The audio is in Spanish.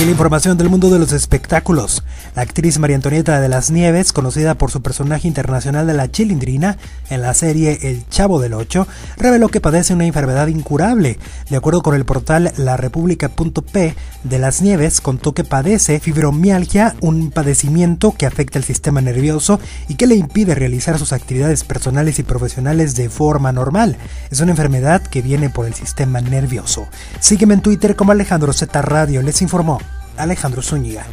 La información del mundo de los espectáculos. La actriz María Antonieta de las Nieves, conocida por su personaje internacional de la chilindrina en la serie El Chavo del Ocho, reveló que padece una enfermedad incurable. De acuerdo con el portal larepublica.p, de las Nieves contó que padece fibromialgia, un padecimiento que afecta el sistema nervioso y que le impide realizar sus actividades personales y profesionales de forma normal. Es una enfermedad que viene por el sistema nervioso. Sígueme en Twitter como Alejandro Z Radio, les informó Alejandro Zúñiga.